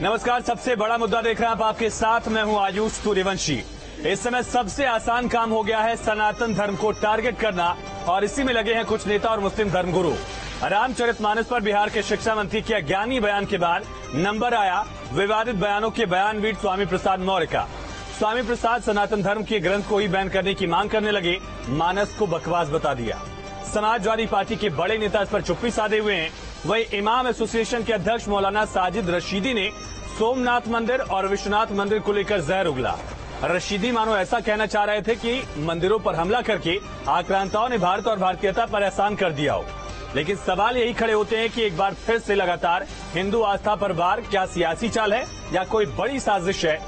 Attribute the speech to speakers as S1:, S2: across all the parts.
S1: नमस्कार, सबसे बड़ा मुद्दा देख रहे हैं आप, आपके साथ मैं हूँ आयुष सूर्यवंशी। इस समय सबसे आसान काम हो गया है सनातन धर्म को टारगेट करना, और इसी में लगे हैं कुछ नेता और मुस्लिम धर्मगुरु। रामचरित मानस पर बिहार के शिक्षा मंत्री के अज्ञानी बयान के बाद नंबर आया, विवादित बयानों के बयानवीर स्वामी प्रसाद मौर्य का। स्वामी प्रसाद सनातन धर्म के ग्रंथ को ही बैन करने की मांग करने लगे, मानस को बकवास बता दिया। समाजवादी पार्टी के बड़े नेता इस पर चुप्पी साधे हुए हैं। वहीं इमाम एसोसिएशन के अध्यक्ष मौलाना साजिद रशीदी ने सोमनाथ मंदिर और विश्वनाथ मंदिर को लेकर जहर उगला। रशीदी, मानो ऐसा कहना चाह रहे थे कि मंदिरों पर हमला करके आक्रांताओं ने भारत और भारतीयता पर एहसान कर दिया हो। लेकिन सवाल यही खड़े होते हैं कि एक बार फिर से लगातार हिंदू आस्था पर बार क्या सियासी चाल है या कोई बड़ी साजिश है?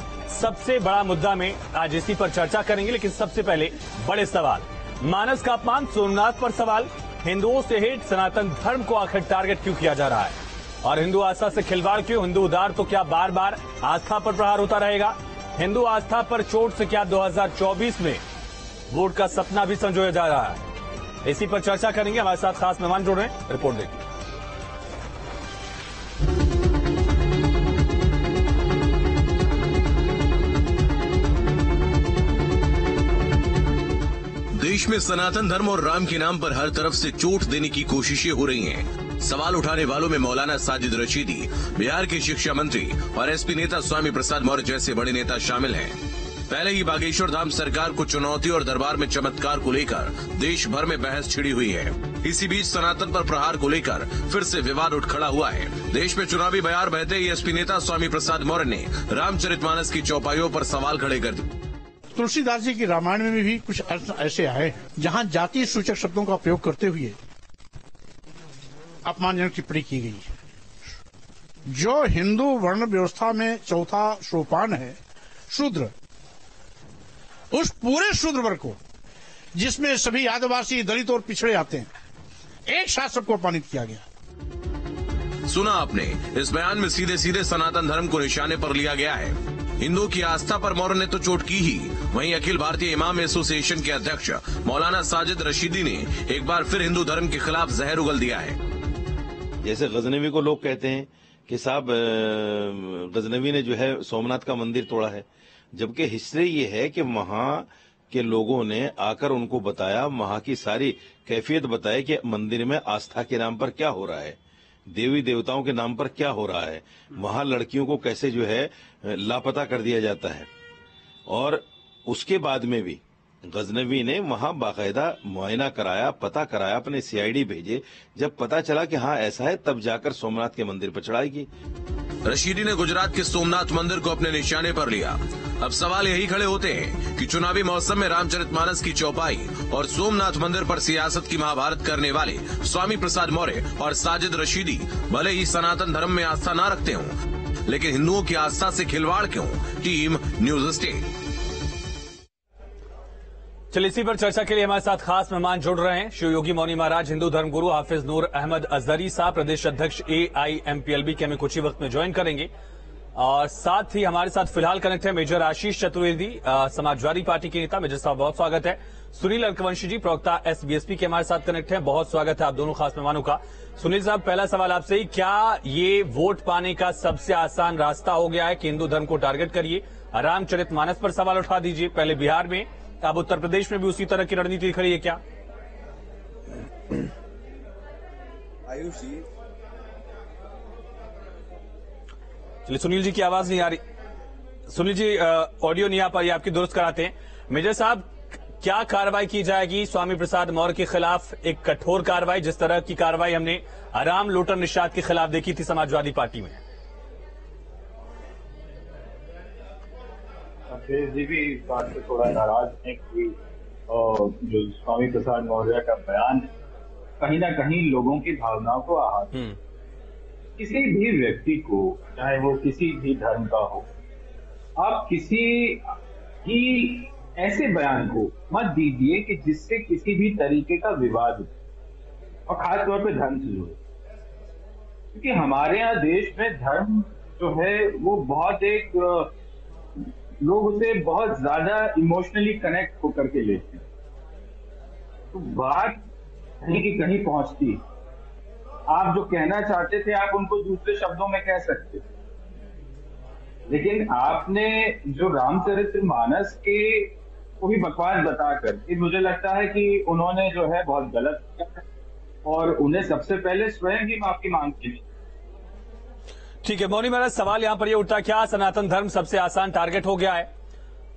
S1: सबसे बड़ा मुद्दा में आज इसी पर चर्चा करेंगे, लेकिन सबसे पहले बड़े सवाल। मानस का अपमान सोमनाथ पर सवाल हिंदुओं से हिट सनातन धर्म को आखिर टारगेट क्यों किया जा रहा है? और हिंदू आस्था से खिलवाड़ क्यों? हिंदू उदार तो क्या बार बार आस्था पर प्रहार होता रहेगा? हिंदू आस्था पर चोट से क्या 2024 में वोट का सपना भी संजोया जा रहा है? इसी पर चर्चा करेंगे। हमारे साथ खास मेहमान जुड़ रहे हैं। रिपोर्ट देखिए।
S2: देश में सनातन धर्म और राम के नाम पर हर तरफ़ से चोट देने की कोशिशें हो रही हैं। सवाल उठाने वालों में मौलाना साजिद रशीदी, बिहार के शिक्षा मंत्री और एसपी नेता स्वामी प्रसाद मौर्य जैसे बड़े नेता शामिल हैं। पहले ही बागेश्वर धाम सरकार को चुनौती और दरबार में चमत्कार को लेकर देश भर में बहस छिड़ी हुई है। इसी बीच सनातन पर प्रहार को लेकर फिर से विवाद उठ खड़ा हुआ है। देश में चुनावी बयार बहते ही एसपी नेता स्वामी प्रसाद मौर्य ने रामचरितमानस की चौपाइयों पर सवाल खड़े कर दिए।
S3: तुलसीदास जी की रामायण में भी कुछ ऐसे आए, जहाँ जाति सूचक शब्दों का प्रयोग करते हुए अपमानजनक टिप्पणी की गई है। जो हिंदू वर्ण व्यवस्था में चौथा सोपान है, शूद्र, उस पूरे शूद्र वर्ग को, जिसमें सभी आदिवासी, दलित और पिछड़े आते हैं, एक साथ सबको अपमानित किया गया।
S2: सुना आपने, इस बयान में सीधे सीधे सनातन धर्म को निशाने पर लिया गया है। हिंदुओं की आस्था पर मौर्य ने तो चोट की ही। वहीं अखिल भारतीय इमाम एसोसिएशन के अध्यक्ष मौलाना साजिद रशीदी ने एक बार फिर हिंदू धर्म के खिलाफ जहर उगल दिया है।
S4: जैसे गजनवी को लोग कहते हैं कि साहब गजनवी ने जो है सोमनाथ का मंदिर तोड़ा है। जबकि हिस्ट्री ये है कि वहाँ के लोगों ने आकर उनको बताया, वहाँ की सारी कैफियत बताई कि मंदिर में आस्था के नाम पर क्या हो रहा है। देवी देवताओं के नाम पर क्या हो रहा है? वहाँ लड़कियों को कैसे जो है, लापता कर दिया जाता है? और उसके बाद में भी, गजनवी ने वहाँ बाकायदा मुआयना कराया, पता कराया, अपने सीआईडी भेजे। जब पता चला कि हाँ ऐसा है, तब जाकर सोमनाथ के मंदिर पर चढ़ाई की।
S2: रशीदी ने गुजरात के सोमनाथ मंदिर को अपने निशाने पर लिया। अब सवाल यही खड़े होते हैं कि चुनावी मौसम में रामचरितमानस की चौपाई और सोमनाथ मंदिर पर सियासत की महाभारत करने वाले स्वामी प्रसाद मौर्य और साजिद रशीदी भले ही सनातन धर्म में आस्था न रखते हों, लेकिन हिंदुओं की आस्था से खिलवाड़ क्यों? Team news state.
S1: चलिए, इसी पर चर्चा के लिए हमारे साथ खास मेहमान जुड़ रहे हैं। शिव योगी मौनी महाराज, हिंदू धर्म गुरु हाफिज नूर अहमद अजहरी साहब, प्रदेश अध्यक्ष A I M P L B के हमें कुछ ही वक्त में ज्वाइन करेंगे। और साथ ही हमारे साथ फ़िलहाल कनेक्ट है मेजर आशीष चतुर्वेदी समाजवादी पार्टी के नेता। मेजर साहब, बहुत स्वागत है। सुनील अर्कवंशी जी, प्रवक्ता एसबीएसपी के हमारे साथ कनेक्ट है। बहुत स्वागत है आप दोनों खास मेहमानों का। सुनील साहब, पहला सवाल आपसे ही, क्या ये वोट पाने का सबसे आसान रास्ता हो गया है कि हिंदू धर्म को टारगेट करिए? रामचरित मानस पर सवाल उठा दीजिए, पहले बिहार में। अब उत्तर प्रदेश में भी उसी तरह की रणनीति दिख रही है क्या?
S5: आयुष जी।
S1: चलिए सुनील जी की आवाज़ नहीं आ रही। सुनील जी ऑडियो नहीं आ पा रही आपकी दुरुस्त कराते हैं। मेजर साहब क्या कार्रवाई की जाएगी? स्वामी प्रसाद मौर्य के खिलाफ एक कठोर कार्रवाई जिस तरह की कार्रवाई हमने आराम लोटर निषाद के खिलाफ देखी थी समाजवादी पार्टी में।
S5: जी भी इस बात से थोड़ा नाराज़ हैं कि जो स्वामी प्रसाद मौर्य का बयान कहीं ना कहीं लोगों की भावनाओं को आहत किसी भी व्यक्ति को चाहे वो किसी भी धर्म का हो आप किसी भी ऐसे बयान को मत दीजिए कि जिससे किसी भी तरीके का विवाद हो और खासतौर पर धर्म से जुड़े। क्योंकि हमारे यहाँ देश में धर्म जो है वो बहुत एक लोग उसे बहुत ज़्यादा इमोशनली कनेक्ट होकर के लेते हैं। तो बात कहीं की कहीं पहुँचती आप जो कहना चाहते थे, आप उनको दूसरे शब्दों में कह सकते थे। लेकिन आपने जो रामचरित्र मानस के, को भी बकवास बताकर मुझे लगता है कि उन्होंने जो है बहुत गलत किया और उन्हें सबसे पहले स्वयं ही माफ़ी मांगनी
S1: ठीक है, मौनी महाराज सवाल यहाँ पर यह उठता क्या सनातन धर्म सबसे आसान टारगेट हो गया है?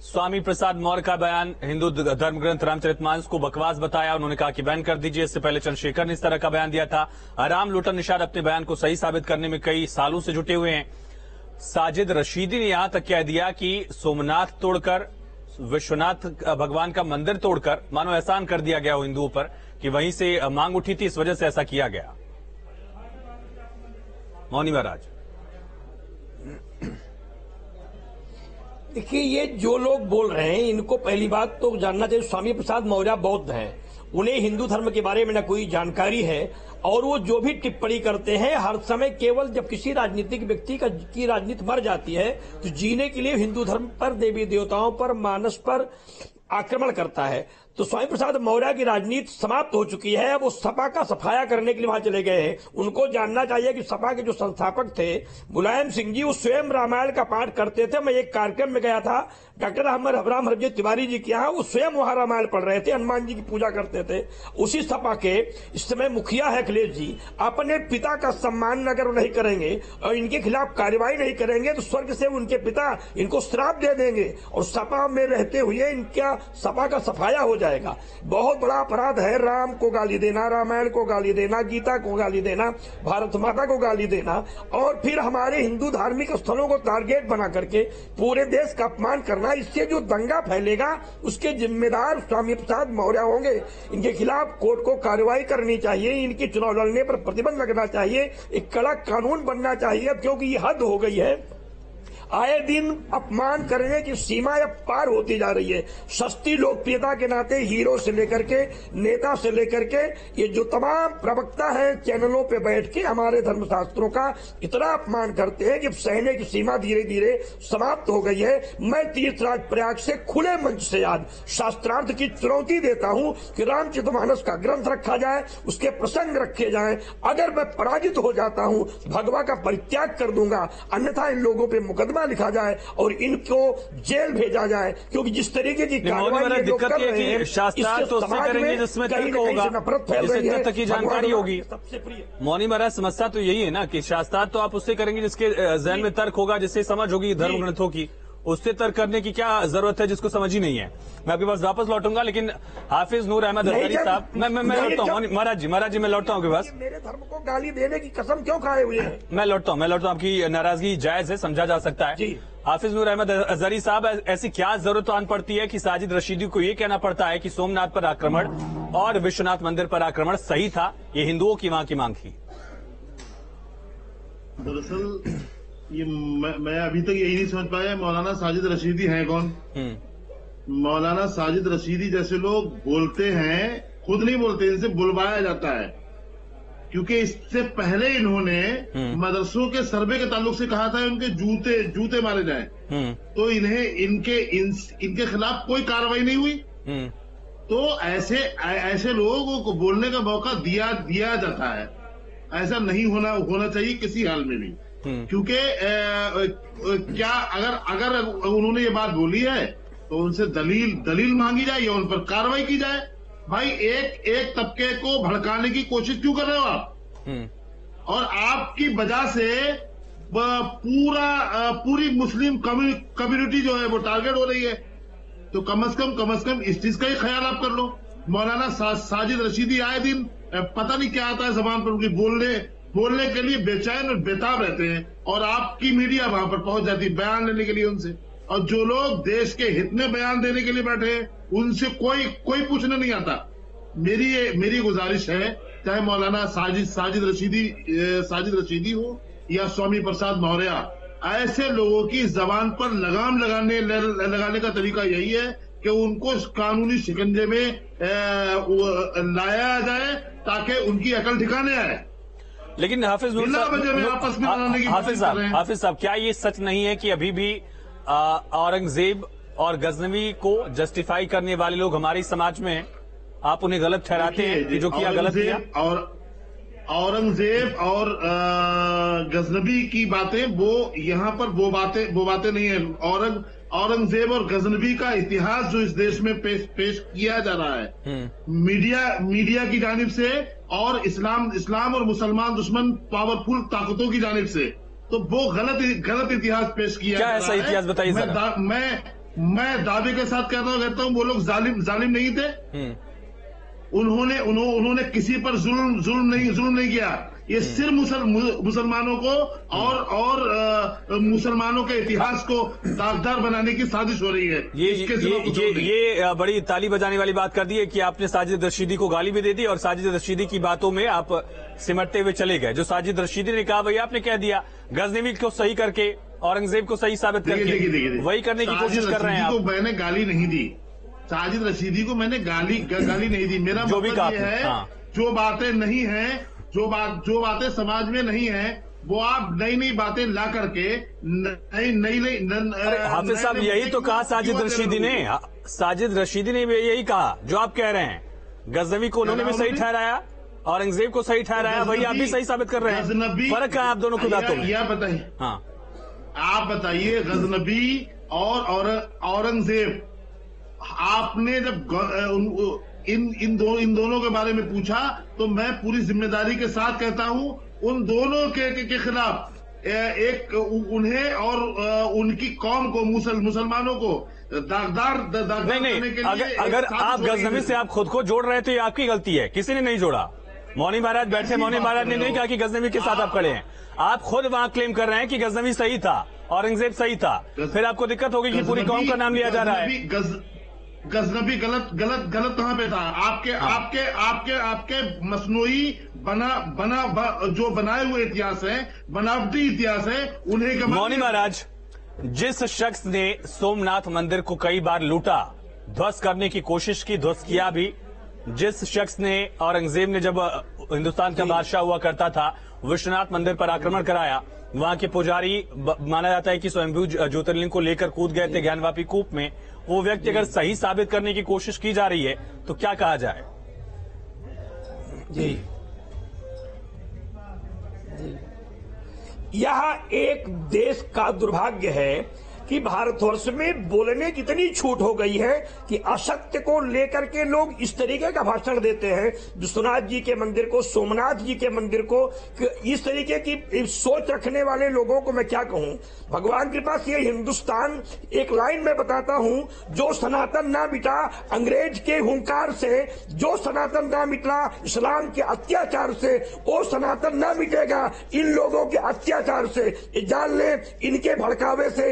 S1: स्वामी प्रसाद मौर्य का बयान, हिंदू धर्म ग्रंथ रामचरितमानस को बकवास बताया, उन्होंने कहा कि बैन कर दीजिए, इससे पहले चंद्रशेखर ने इस तरह का बयान दिया था। आराम, लुटन, निषाद अपने बयान को सही साबित करने में कई सालों से जुटे हुए हैं। साजिद रशीदी ने यहाँ तक कह दिया कि सोमनाथ तोड़कर, विश्वनाथ भगवान का मंदिर तोड़कर, मानो एहसान कर दिया गया हिंदुओं पर कि वहीं से मांग उठी थी, इस वजह से ऐसा किया गया। मौनी महाराज।
S6: देखिए, ये जो लोग बोल रहे हैं, इनको पहली बात तो जानना चाहिए, स्वामी प्रसाद मौर्य बौद्ध हैं। उन्हें हिंदू धर्म के बारे में न कोई जानकारी है, और वो जो भी टिप्पणी करते हैं, हर समय केवल जब किसी राजनीतिक व्यक्ति का, की राजनीति मर जाती है तो जीने के लिए हिंदू धर्म पर, देवी देवताओं पर, मानस पर आक्रमण करता है। तो स्वामी प्रसाद मौर्य की राजनीति समाप्त हो चुकी है। वो सपा का सफाया करने के लिए वहाँ चले गए हैं। उनको जानना चाहिए कि सपा के जो संस्थापक थे, मुलायम सिंह जी, वो स्वयं रामायण का पाठ करते थे। मैं एक कार्यक्रम में गया था, डॉक्टर अहमद अबराम हरजी तिवारी जी के यहाँ, वो स्वयं वहाँ रामायण पढ़ रहे थे, हनुमान जी की पूजा करते थे। उसी सपा के इस समय मुखिया है अखिलेश जी। अपने पिता का सम्मान अगर नहीं करेंगे और इनके खिलाफ कार्रवाई नहीं करेंगे तो स्वर्ग से उनके पिता इनको श्राप दे देंगे। और सपा में रहते हुए इनका सपा का सफाया हो जाएगा। बहुत बड़ा अपराध है, राम को गाली देना, रामायण को गाली देना, गीता को गाली देना, भारत माता को गाली देना, और फिर हमारे हिंदू धार्मिक स्थलों को टारगेट बना करके पूरे देश का अपमान करना, इससे जो दंगा फैलेगा, उसके जिम्मेदार स्वामी प्रसाद मौर्य होंगे। इनके खिलाफ कोर्ट को कार्रवाई करनी चाहिए, इनके चुनाव लड़ने पर प्रतिबंध लगना चाहिए, एक कड़ा कानून बनना चाहिए क्योंकि ये हद हो गई है। आए दिन अपमान करने की सीमा अब पार होती जा रही है। सस्ती लोकप्रियता के नाते हीरो से लेकर के, नेता से लेकर के, ये जो तमाम प्रवक्ता हैं चैनलों पे बैठ के हमारे धर्मशास्त्रों का इतना अपमान करते हैं कि सहने की सीमा धीरे धीरे समाप्त हो गई है। मैं तीर्थराज प्रयाग से खुले मंच से आज शास्त्रार्थ की चुनौती देता हूँ कि रामचरितमानस का ग्रंथ रखा जाए, उसके प्रसंग रखे जाए। अगर मैं पराजित हो जाता हूँ, भगवा का परित्याग कर दूँगा। अन्यथा इन लोगों पर मुकदमा लिखा जाए और इनको जेल भेजा जाए क्योंकि जिस तरीके की कार्रवाई
S1: दिक्कत कि शास्त्रार्थ उससे करेंगे जिसमें तर्क होगा।
S6: नफरत फैल रही है।
S1: तर्क की जानकारी होगी। मौनी महाराज समस्या तो यही है ना कि शास्त्रार्थ तो आप उससे करेंगे जिसके जहन में तर्क होगा जिससे समझ होगी धर्म ग्रंथों की। उससे तर्क करने की क्या ज़रूरत है जिसको समझ ही नहीं है? मैं आपके पास वापस लौटूँगा लेकिन हाफिज नूर अहमद अजहरी साहब मैं मैं मैं लौटता हूँ महाराज जी महाराज जी मैं लौटता हूँ आपके पास।
S6: मेरे धर्म को गाली देने की कसम क्यों खाए हुए हैं?
S1: मैं लौटता हूँ मैं लौटता हूँ आपकी नाराज़गी जायज़ है समझा जा सकता है। हाफिज नूर अहमद अजहरी साहब ऐसी क्या ज़रूरत आन पड़ती है कि साजिद रशीदी को ये कहना पड़ता है कि सोमनाथ पर आक्रमण और विश्वनाथ मंदिर पर आक्रमण सही था? ये हिंदुओं की वहाँ की मांग थी।
S7: दरअसल ये मैं, मैं अभी तक यही नहीं समझ पाया मौलाना साजिद रशीदी हैं कौन?
S1: हम्म।
S7: मौलाना साजिद रशीदी जैसे लोग बोलते हैं खुद नहीं बोलते इनसे बुलवाया जाता है। क्योंकि इससे पहले इन्होंने मदरसों के सर्वे के ताल्लुक से कहा था उनके जूते जूते मारे जाएँ।
S1: हम्म।
S7: तो इन्हें इनके इन, इनके खिलाफ कोई कार्रवाई नहीं हुई।
S1: हम्म।
S7: तो ऐसे ऐ- ऐसे लोगों को बोलने का मौका दिया दिया जाता है। ऐसा नहीं होना होना चाहिए किसी हाल में भी।
S1: हम्म।
S7: क्योंकि अ, अ, क्या अगर अगर उन्होंने ये बात बोली है तो उनसे दलील दलील मांगी जाए या उन पर कार्रवाई की जाए। भाई एक एक तबके को भड़काने की कोशिश क्यों कर रहे हो आप?
S1: हम्म।
S7: और आपकी वजह से पूरा पूरी मुस्लिम कम्युनिटी जो है वो टारगेट हो रही है। तो कम अज कम कम अज कम इस चीज़ का ही ख्याल आप कर लो। मौलाना सा, साजिद रशीदी आए दिन पता नहीं क्या आता है जबान पर उनकी बोलने बोलने के लिए बेचैन और बेताब रहते हैं और आपकी मीडिया वहाँ पर पहुँच जाती है बयान लेने के लिए उनसे। और जो लोग देश के हित में बयान देने के लिए बैठे हैं, उनसे कोई कोई पूछने नहीं आता। मेरी ये, मेरी गुजारिश है, चाहे मौलाना साजिद साजिद रशीदी साजिद रशीदी हो या स्वामी प्रसाद मौर्य, ऐसे लोगों की जबान पर लगाम लगाने लगाने का तरीका यही है कि उनको कानूनी शिकंजे में लाया जाए ताकि उनकी अकल ठिकाने आए।
S1: लेकिन हाफिज नूर
S7: आपस में
S1: हाफिज साहब। हाफिज साहब क्या ये सच नहीं है कि अभी भी औरंगज़ेब और गजनवी को जस्टिफाई करने वाले लोग हमारे समाज में हैं? आप उन्हें गलत ठहराते हैं कि जो किया गलत किया?
S7: और औरंगज़ेब और गजनबी की बातें वो यहाँ पर वो बातें वो बातें नहीं है। औरंग औरंगज़ेब और गजनबी का इतिहास जो इस देश में पेश पेश किया जा रहा है मीडिया मीडिया की जानिब से और इस्लाम इस्लाम और मुसलमान दुश्मन पावरफुल ताकतों की जानब से। तो वो गलत गलत इतिहास पेश किया
S1: क्या ऐसा इतिहास बताइए
S7: मैं मैं मैं दावे के साथ कहता हूँ कहता हूँ वो लोग जालिम जालिम नहीं थे।
S1: हम्म।
S7: उन्होंने उन्हों, उन्होंने किसी पर जुल्म जुल्म नहीं जुल्म नहीं किया। ये
S1: हम्म।
S7: सिर्फ़ मुसल, मुसलमानों को और और मुसलमानों के इतिहास को दागदार बनाने की साजिश हो रही है।
S1: ये
S7: इसके
S1: ये
S7: सिवा
S1: ये, ये बड़ी ताली बजाने वाली बात कर दी है कि आपने साजिद रशीदी को गाली भी दे दी और साजिद रशीदी की बातों में आप सिमटते हुए चले गए। जो साजिद रशीदी ने कहा भैया आपने कह दिया। गजनवी को सही करके औरंगज़ेब को सही साबित करके वही करने की कोशिश कर रहे हैं
S7: मैंने गाली नहीं दी। साजिद रशीदी को मैंने गाली गाली नहीं दी। मेरा
S1: जो भी
S7: मतलब ये है
S1: हाँ।
S7: जो बातें नहीं है जो बात जो बातें समाज में नहीं है वो आप नई नई बातें ला करके नई नई नई
S1: हाफिज साहब यही तो कहा साजिद रशीदी ने। साजिद रशीदी ने भी यही कहा जो आप कह रहे हैं। गजनवी को उन्होंने भी सही ठहराया औरंगज़ेब को सही ठहराया वही आप भी सही साबित कर रहे हैं। फ़र्क है आप दोनों को बातों में।
S7: यह बताइए।
S1: हाँ।
S7: आप बताइए गजनबी और और- औरंगज़ेब आपने जब उन- इन इन दो इन दोनों के बारे में पूछा तो मैं पूरी ज़िम्मेदारी के साथ कहता हूँ उन दोनों के के, के खिलाफ एक उन्हें और उनकी कौम को मुसल मुसलमानों को दागदार दागदार
S1: नहीं
S7: करने
S1: नहीं
S7: के लिए
S1: अगर
S7: एक
S1: अगर आप गजनवी से आप खुद को जोड़ रहे हैं तो ये आपकी गलती है। किसी ने नहीं जोड़ा। मौनी महाराज बैठे मौनी महाराज ने नहीं कहा कि गजनवी के साथ आप खड़े हैं। आप खुद वहाँ क्लेम कर रहे हैं कि गजनवी सही था औरंगज़ेब सही था। फिर आपको दिक्कत होगी कि पूरी कौम का नाम लिया जा रहा है।
S7: गजनबी- गलत गलत गलत कहाँ पे था? आपके
S1: हाँ।
S7: आपके आपके आपके मसनूई बना बना ब, जो बनाए हुए इतिहास है बनावटी इतिहास है उन्हें
S1: मौनी महाराज जिस शख्स ने सोमनाथ मंदिर को कई बार लूटा ध्वस्त करने की कोशिश की ध्वस्त किया भी जिस शख्स ने औरंगज़ेब ने जब हिंदुस्तान का बादशाह हुआ करता था विश्वनाथ मंदिर पर आक्रमण कराया वहाँ के पुजारी माना जाता है कि स्वयंभू ज्योतिर्लिंग को लेकर कूद गए थे ज्ञानवापी कूप में वो व्यक्ति अगर सही साबित करने की कोशिश की जा रही है तो क्या कहा जाए?
S6: जी। यह एक देश का दुर्भाग्य है कि भारतवर्ष में बोलने की इतनी छूट हो गई है कि असत्य को लेकर के लोग इस तरीके का भाषण देते हैं। विश्वनाथ जी के मंदिर को, सोमनाथ जी के मंदिर को इस तरीके की सोच रखने वाले लोगों को मैं क्या कहूँ? भगवान कृपा से हिंदुस्तान एक लाइन में बताता हूँ, जो सनातन ना मिटा अंग्रेज़ के हुंकार से, जो सनातन ना मिटा इस्लाम के अत्याचार से, वो सनातन ना मिटेगा इन लोगों के अत्याचार से। जान ले, इनके भड़कावे से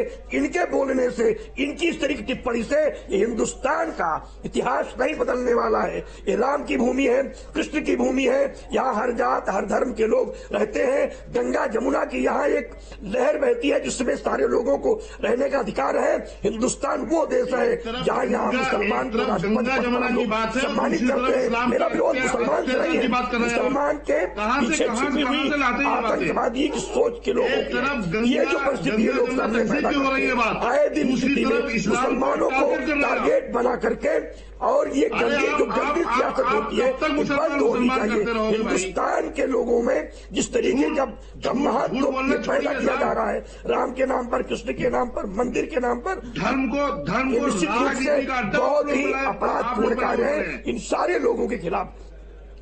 S6: इनके बोलने से इनकी इस तरह की टिप्पणी से ये हिंदुस्तान का इतिहास नहीं बदलने वाला है ये राम की भूमि है कृष्ण की भूमि है यहाँ हर जात हर धर्म के लोग रहते हैं गंगा जमुना की यहाँ एक लहर बहती है जिसमें सारे लोगों को रहने का अधिकार है हिंदुस्तान वो देश है जहाँ यहाँ मुसलमान को राष्ट्रपति सम्मानित करते हैं मेरा विरोध मुसलमान से नहीं है। मुसलमान के पीछे छिपी हुई? आतंकवादी की सोच के लोगों की ये जो परिस्थिति है लोग सामने पैदा करते हैं।
S7: बात।
S6: आए दिन
S7: दूसरी
S6: स्थिति
S7: तरफ़
S6: मुसलमानों को
S7: टारगेट
S6: बना करके और ये गंदी जो गंदी सियासत होती है बंद होनी चाहिए। हिंदुस्तान के लोगों में जिस तरीके का
S7: झूठ-
S6: महत्व
S7: झूठ
S6: पैदा किया जा रहा है। राम के नाम पर कृष्ण के नाम पर मंदिर के नाम पर।
S7: धर्म को धर्म को
S6: निश्चित रूप से बहुत ही अपराधपूर्ण कार्य है। इन सारे लोगों के खिलाफ।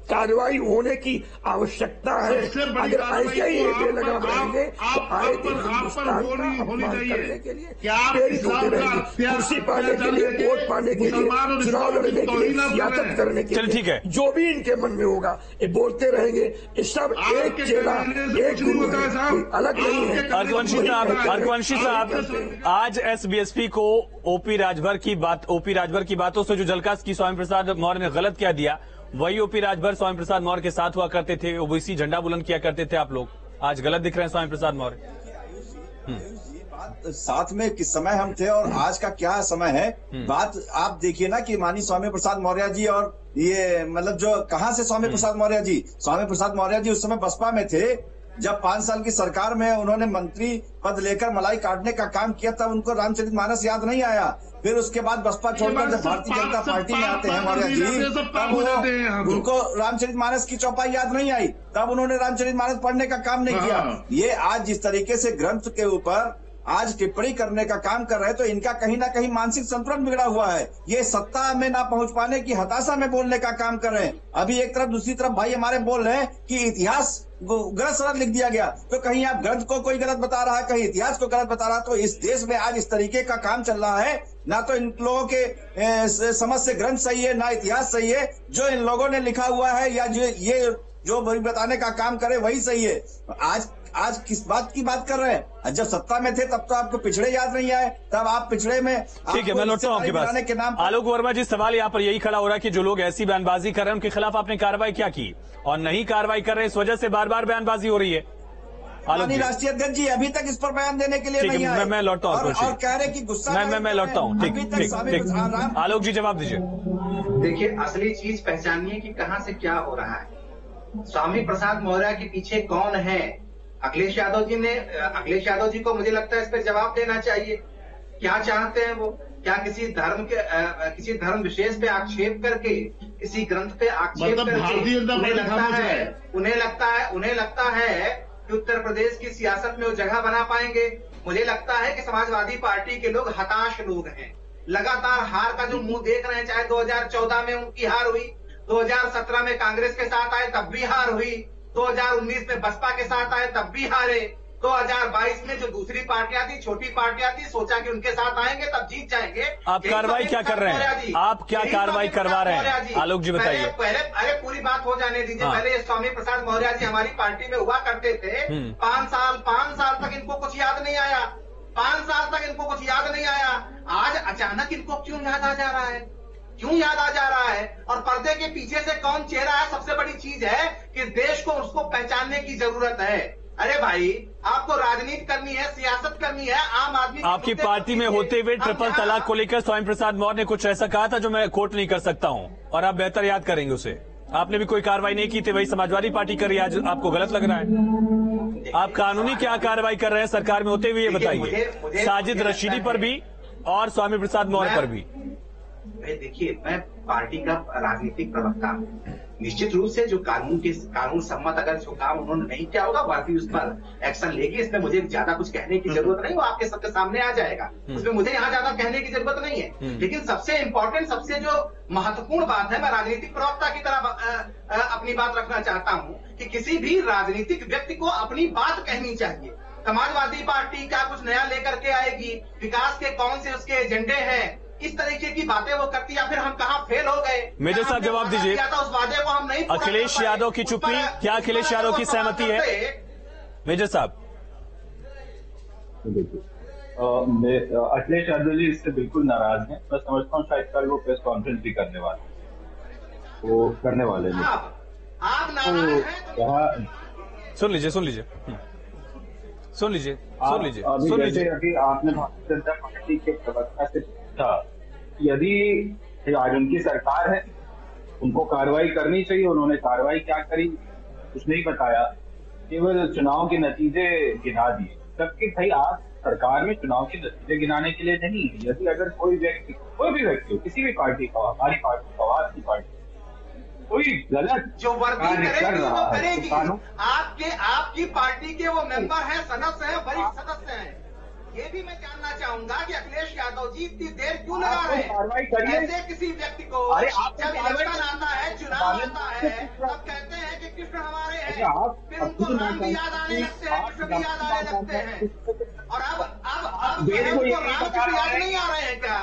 S6: कार्रवाई होने की आवश्यकता है। अगर ऐसे ही
S7: तो पर-
S6: रहेंगे
S7: आप-
S6: तो आए दिन
S7: पर- आप पर
S6: हिंदुस्तान
S7: होनी- होनी चाहिए।
S6: करने के लिए प्रेरित होते रहेंगे कुर्सी पाने के लिए वोट पाने के लिए चुनाव लड़ने के लिए सियासत करने के लिए
S1: ठीक है।
S6: जो भी इनके मन में होगा ये बोलते रहेंगे। ये सब एक चेला
S7: कहने
S6: एक गुरु अलग नहीं है।
S1: अर्कवंशी साहब आज एसबीएसपी को ओपी राजभर की बात ओपी राजभर की बातों से जो जलकास की स्वामी प्रसाद मौर्य ने गलत क्या दिया वही ओपी राजभर स्वामी प्रसाद मौर्य के साथ हुआ करते थे ओबीसी झंडा बुलंद किया करते थे आप लोग। आज गलत दिख रहे हैं स्वामी प्रसाद मौर्य।
S8: साथ में किस समय हम थे और आज का क्या समय है बात आप देखिए ना कि मानी स्वामी प्रसाद मौर्य जी और ये मतलब जो कहाँ से स्वामी प्रसाद मौर्य जी? स्वामी प्रसाद मौर्य जी उस समय बसपा में थे। जब पाँच साल की सरकार में उन्होंने मंत्री पद लेकर मलाई काटने का काम किया तब उनको रामचरित मानस याद नहीं आया। फिर उसके बाद बसपा छोड़कर जब भारतीय जनता पार्टी में आते हैं मौर्य जी तब वो उनको रामचरित मानस की चौपाई याद नहीं आई। तब उन्होंने रामचरित मानस पढ़ने का काम नहीं किया। ये आज जिस तरीके से ग्रंथ के ऊपर आज टिप्पणी करने का काम कर रहे हैं तो इनका कहीं ना कहीं मानसिक संतुलन बिगड़ा हुआ है। ये सत्ता में ना पहुँच पाने की हताशा में बोलने का काम कर रहे हैं। अभी एक तरफ़ दूसरी तरफ़ भाई हमारे बोल रहे हैं कि इतिहास गलत सड़क लिख दिया गया। तो कहीं आप ग्रंथ को कोई गलत बता रहा है, कहीं इतिहास को गलत बता रहा है तो इस देश में आज इस तरीके का काम चल रहा है। ना तो इन लोगों के समझ से ग्रंथ सही है, ना इतिहास सही है। जो इन लोगों ने लिखा हुआ है या जो ये, जो बताने का काम करे, वही सही है। आज आज किस बात की बात कर रहे हैं? जब सत्ता में थे तब तो आपको पिछड़े याद नहीं आए। तब आप पिछड़े में
S1: ठीक है मैं लौटता हूँ आपके पास।
S8: के नाम
S1: आलोक वर्मा जी सवाल यहाँ पर यही खड़ा हो रहा है कि जो लोग ऐसी बयानबाजी कर रहे हैं उनके खिलाफ आपने कार्रवाई क्या की? और नहीं कार्रवाई कर रहे हैं इस वजह से बार बार बयानबाजी हो रही है। आलोक जी।
S8: राष्ट्रीय अध्यक्ष जी अभी तक इस पर बयान देने के लिए नहीं आए।
S1: मैं मैं लौटता हूँ
S8: और, और कह रहे कि गुस्सा
S1: मैं मैं मैं लौटता हूँ। ठीक ठीक ठीक। आलोक जी जवाब दीजिए।
S9: देखिए असली चीज़ पहचानिए कि कहाँ से क्या हो रहा है। स्वामी प्रसाद मौर्य के पीछे कौन है? अखिलेश यादव जी ने अखिलेश यादव जी को मुझे लगता है इस पर जवाब देना चाहिए। क्या चाहते हैं वो? क्या किसी धर्म के अ, किसी धर्म विशेष पे आक्षेप करके किसी ग्रंथ पे आक्षेप
S7: मतलब
S9: करके उन्हें लगता है। उन्हें लगता है उन्हें लगता है कि उत्तर प्रदेश की सियासत में वो जगह बना पाएँगे। मुझे लगता है कि समाजवादी पार्टी के लोग हताश लोग हैं। लगातार हार का जो मुँह देख रहे हैं चाहे 2014 में उनकी हार हुई 2017 में कांग्रेस के साथ आए तब भी हार हुई। 2019 में बसपा के साथ आए तब भी हारे 2022 में जो दूसरी पार्टियाँ थी छोटी पार्टियाँ थी सोचा कि उनके साथ आएँगे तब जीत जाएँगे
S1: आप कार्रवाई क्या कर रहे हैं? आप क्या कार्रवाई करवा रहे हैं? आलोक जी बताइए।
S9: पहले पहले अरे पूरी बात हो जाने दीजिए
S1: हाँ।
S9: पहले स्वामी प्रसाद मौर्य जी हमारी पार्टी में हुआ करते थे
S1: हम्म।
S9: पाँच साल पाँच साल तक इनको कुछ याद नहीं आया पाँच साल तक इनको कुछ याद नहीं आया आज अचानक इनको क्यों याद आ जा रहा है क्यों याद आ जा रहा है? और पर्दे के पीछे से कौन चेहरा है? सबसे बड़ी चीज़ है कि देश को उसको पहचानने की ज़रूरत है। अरे भाई आपको राजनीति करनी है सियासत करनी है आम आदमी
S1: आपकी पार्टी में होते हुए ट्रिपल तलाक को लेकर स्वामी प्रसाद मौर्य ने कुछ ऐसा कहा था जो मैं कोट नहीं कर सकता हूँ और आप बेहतर याद करेंगे उसे। आपने भी कोई कार्रवाई नहीं की थी वही समाजवादी पार्टी कर रही है आज आपको गलत लग रहा है। आप कानूनी क्या कार्रवाई कर रहे हैं सरकार में होते हुए ये बताइए। साजिद रशीदी पर भी और स्वामी प्रसाद मौर्य पर भी।
S9: देखिए मैं पार्टी का राजनीतिक प्रवक्ता हूँ। निश्चित रूप से जो कानून के कानून सम्मत अगर जो काम उन्होंने नहीं किया होगा पार्टी उस पर एक्शन लेगी इसमें मुझे ज़्यादा कुछ कहने की ज़रूरत नहीं वो आपके सबके सामने आ जाएगा। उसमें मुझे यहाँ ज़्यादा कहने की ज़रूरत नहीं है। लेकिन सबसे इम्पोर्टेंट सबसे जो महत्वपूर्ण बात है मैं राजनीतिक प्रवक्ता की तरह अपनी बात रखना चाहता हूँ कि किसी भी राजनीतिक व्यक्ति को अपनी बात कहनी चाहिए। समाजवादी पार्टी क्या कुछ नया लेकर के आएगी? विकास के कौन से उसके एजेंडे हैं? इस तरीके की बातें वो करती या फिर हम कहा फेल हो गए
S1: मेजर साहब जवाब दीजिए।
S9: उस वादे को हम नहीं
S1: अखिलेश यादव की चुप्पी, क्या अखिलेश यादव की सहमति है? मेजर साहब
S5: देखिए मैं अखिलेश यादव जी इससे बिल्कुल नाराज़ हैं मैं समझता हूँ शायद कल वो प्रेस कॉन्फ्रेंस भी करने वाले हैं। वो करने वाले हैं
S9: आप
S5: तो
S9: नाराज़ हैं तो
S1: सुन लीजिए सुन लीजिए। सुन लीजिए सुन लीजिए
S5: अभी
S1: सुन लीजिए
S5: अभी आपने भारतीय जनता पार्टी के प्रवक्ता से कि यदि आज उनकी सरकार है उनको कार्रवाई करनी चाहिए उन्होंने कार्रवाई क्या करी कुछ नहीं बताया केवल चुनाव के नतीजे गिना दिए। जबकि भाई आप सरकार में चुनाव के नतीजे गिनाने के लिए नहीं यदि अगर कोई व्यक्ति कोई भी व्यक्ति हो किसी भी पार्टी का हमारी पार्टी का हो, आपकी पार्टी कोई गलत
S9: जो वर्दी
S5: कर
S9: करेगी वो
S5: रहा
S9: करेगी। आपके आपकी पार्टी के वो मेंबर हैं सदस्य हैं वरिष्ठ सदस्य हैं। ये भी मैं जानना चाहूँगा कि अखिलेश यादव जी इतनी देर क्यों लगा रहे
S5: कार्रवाई
S9: ऐसे किसी व्यक्ति को
S5: अरे आप
S9: जब इलेक्शन आता है चुनाव आता है तब कहते हैं कि कृष्ण हमारे हैं। फिर उनको राम भी याद आने लगते हैं कृष्ण भी याद आने लगते हैं। और अब अब अब है उनको राम कृष्ण याद नहीं आ रहे हैं क्या?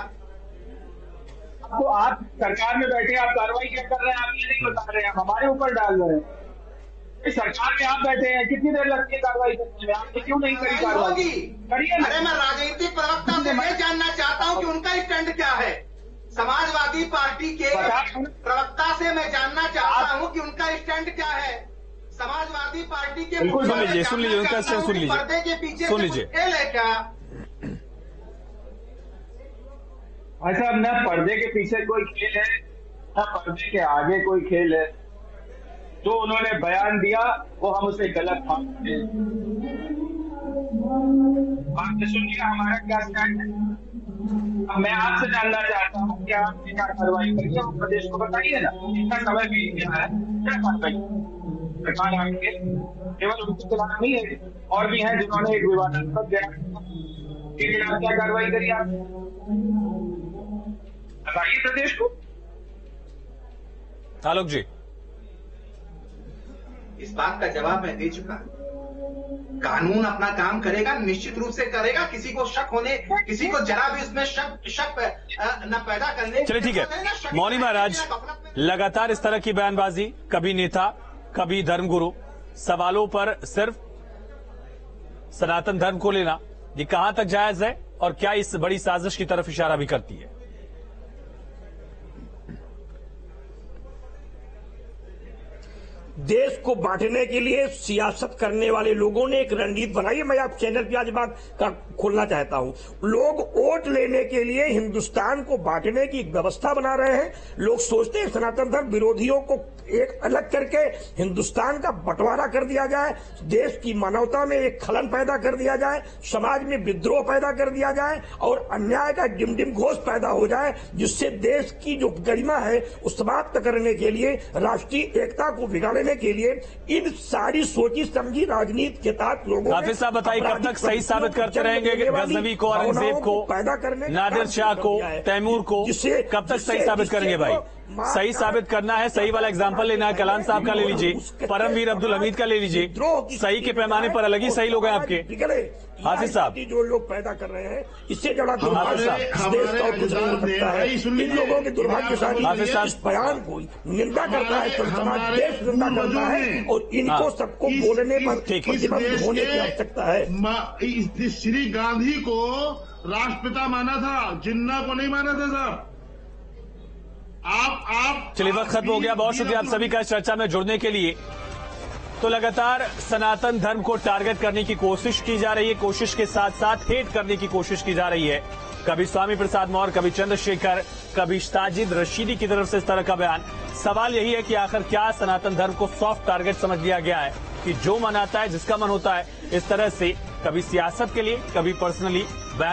S5: तो आप सरकार में बैठे आप कार्रवाई क्या कर रहे हैं? आप ये नहीं बता रहे हैं हमारे ऊपर डाल रहे हैं। सरकार में आप बैठे हैं। कितनी देर लगती है कार्रवाई करने में? आपने क्यों नहीं करी कार्रवाई? करिए
S9: अरे मैं राजनीतिक प्रवक्ता से ये जानना चाहता हूँ कि उनका स्टैंड क्या है। समाजवादी पार्टी के प्रवक्ता से मैं जानना चाहता हूँ कि उनका स्टैंड क्या है। समाजवादी पार्टी के
S1: बिल्कुल सुन लीजिए, सुन लीजिए, उनका सुन लीजिए।
S9: पर्दे के पीछे
S1: सुन लीजिए।
S9: खेल है क्या?
S5: भाई साहब न पर्दे के पीछे कोई खेल है न पर्दे के आगे कोई खेल है। जो उन्होंने बयान दिया, वो हम उसे गलत हैं। आपने सुनिए, हमारा क्या स्टैंड है? मैं आपसे जानना चाहता हूँ क्या आपने क्या कार्रवाई करी है प्रदेश को बताइए ना इतना समय भी है? क्या कार्रवाई सरकार आपके केवल उनके खिलाफ नहीं है, और भी हैं जिन्होंने एक विवादास्पद बयान के खिलाफ क्या कार्रवाई करी आप? बताइए प्रदेश को।
S1: आलोक जी।
S9: इस बात का जवाब मैं दे चुका कानून अपना काम करेगा निश्चित रूप से करेगा। किसी को शक होने किसी को जरा भी उसमें शक शक न पैदा करने
S1: चलिए ठीक है। मौनी महाराज लगातार इस तरह की बयानबाजी कभी नेता कभी धर्मगुरु सवालों पर सिर्फ़ सनातन धर्म को लेना ये कहाँ तक जायज़ है और क्या इस बड़ी साजिश की तरफ़ इशारा भी करती है?
S6: देश को बांटने के लिए सियासत करने वाले लोगों ने एक रणनीति बनाई है। मैं आप चैनल पे आज बात का खोलना चाहता हूँ। लोग वोट लेने के लिए हिंदुस्तान को बांटने की एक व्यवस्था बना रहे हैं। लोग सोचते हैं सनातन धर्म विरोधियों को एक अलग करके हिंदुस्तान का बंटवारा कर दिया जाए, देश की मानवता में एक खलन पैदा कर दिया जाए, समाज में विद्रोह पैदा कर दिया जाए और अन्याय का डिमडिम घोष पैदा हो जाए, जिससे देश की जो गरिमा है, उस समाप्त करने के लिए राष्ट्रीय एकता को बिगाड़ने के लिए इन सारी सोची समझी राजनीति के तहत लोगों
S1: हाफिज साहब बताइए कब तक सही साबित करते रहेंगे कि गजनवी को औरंगज़ेब को
S6: पैदा करने
S1: नादिर शाह को। तैमूर को? कब तक सही साबित करेंगे भाई? सही साबित करना है सही वाला एग्ज़ाम्पल लेना है कलाम साहब का ले लीजिए परमवीर अब्दुल हमीद का ले लीजिए। सही के पैमाने पर अलग ही सही लोग हैं आपके। हाफिज साहब।
S6: जो लोग पैदा कर रहे हैं इससे दुर्भाग्य नहीं हो है इन लोगों के दुर्भाग्यशाली
S1: हाफिज साहब।
S6: बयान को निंदा करता है तो समाज देश निंदा करता है और इनको
S1: हाँ।
S6: सबको बोलने पर
S1: है।
S6: प्रतिबंध होने
S7: की
S6: आवश्यकता है
S7: श्री गांधी को राष्ट्रपिता माना था जिन्ना को नहीं माना था साहब आप आप
S1: चलिए वक्त खत्म हो गया बहुत शुक्रिया आप सभी का इस चर्चा में जुड़ने के लिए तो लगातार सनातन धर्म को टारगेट करने की कोशिश की जा रही है, कोशिश के साथ साथ हेट करने की कोशिश की जा रही है। कभी स्वामी प्रसाद मौर्य, कभी चंद्रशेखर, कभी साजिद रशीदी की तरफ़ से इस तरह का बयान। सवाल यही है कि आखिर क्या सनातन धर्म को सॉफ्ट टारगेट समझ लिया गया है कि जो मन आता है, जिसका मन होता है, इस तरह से कभी सियासत के लिए, कभी पर्सनली बयान